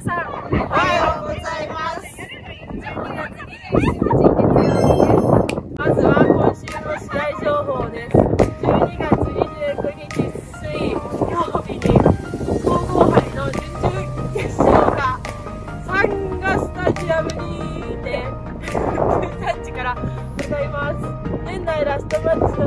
皆さんおはようございますまずは今週の試合情報です。12月29日水曜日に皇后杯の準々決勝がサンガスタジアムにて1日からございます。年内ラストマッチ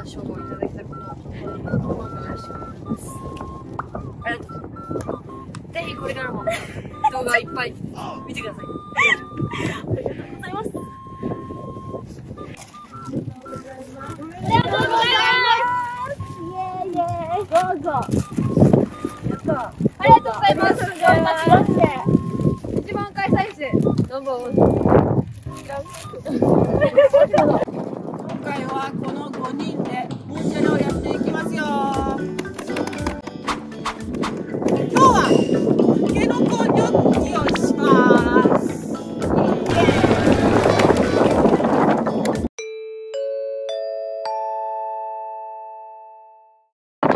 な賞をいただきたことを心からしく思います。ありがとうございます。ぜひこれからも動画いっぱい見てくださいありがとうございます。ありがとうございます。どうぞありがとうございます。一番開催数どうも